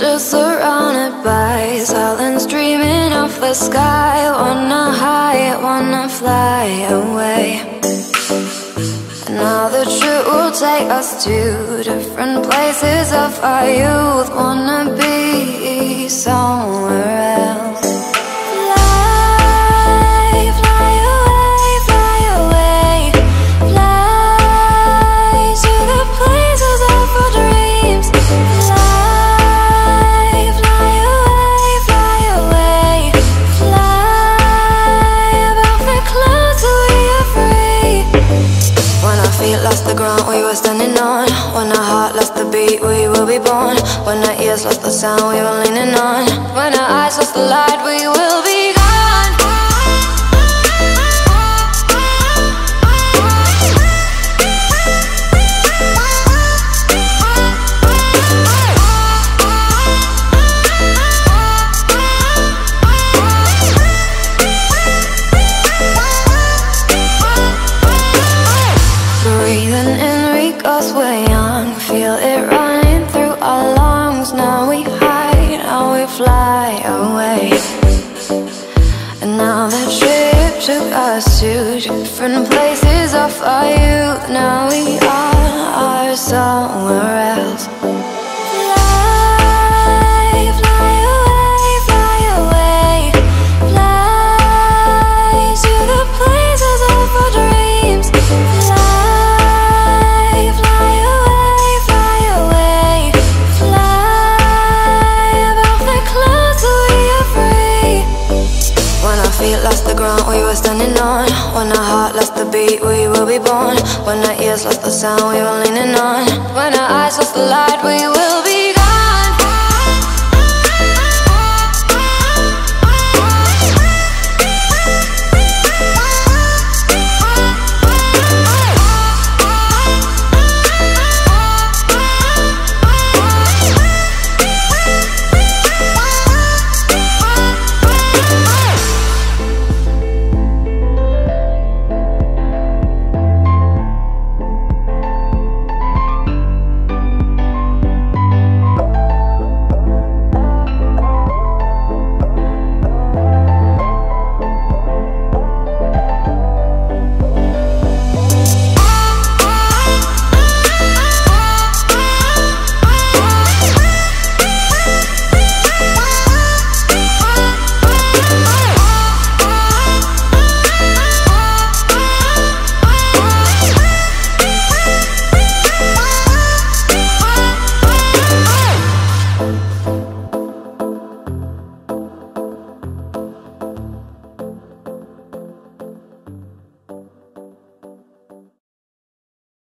just surrounded by silence dreaming of the sky. Wanna hide, wanna fly away. Now the truth will take us to different places of our youth. Wanna be somewhere When our feet lost the ground we were standing on. When our heart lost the beat we will be born. When our ears lost the sound we were leaning on. When our eyes lost the light we will be we're young Feel it running through our lungs. Now we hide, now we fly away. And now the trip took us to different places of our youth Now we are, are somewhere else feet lost the ground we were standing on. When our heart lost the beat we will be born When our ears lost the sound we were leaning on. When our eyes lost the light we were